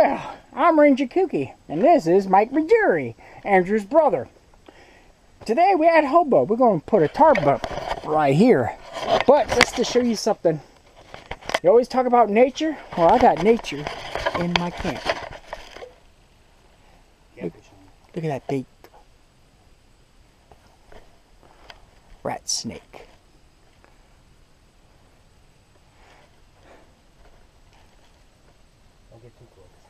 Well, I'm Ranger Kooky, and this is Mike Majuri, Andrew's brother. Today we had Hobo. We're going to put a tarp up right here. But just to show you something, you always talk about nature. Well, I got nature in my camp. Look, look at that big rat snake. Get too close.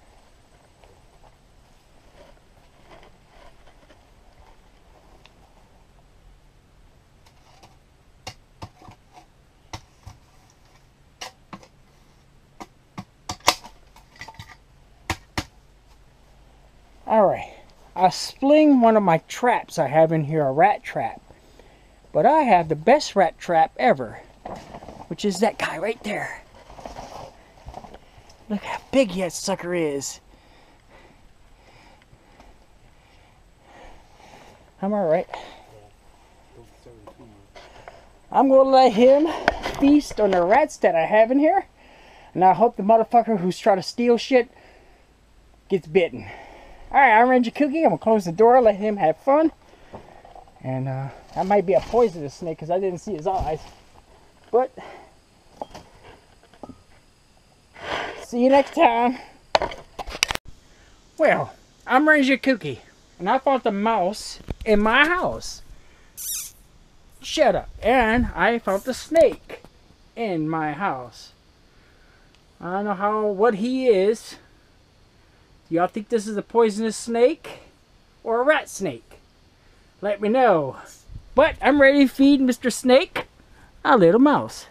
Alright, I sling one of my traps I have in here, a rat trap. But I have the best rat trap ever, which is that guy right there. Look how big that sucker is. I'm alright. I'm gonna let him feast on the rats that I have in here. And I hope the motherfucker who's trying to steal shit gets bitten. Alright, I'm Ranger Kooky. I'm gonna close the door, let him have fun. And uh, that might be a poisonous snake because I didn't see his eyes. But see you next time. Well, I'm Ranger Kooky, and I found the mouse in my house. Shut up. And I found the snake in my house. I don't know how what he is. Y'all think this is a poisonous snake or a rat snake? Let me know. But I'm ready to feed Mr. Snake a little mouse.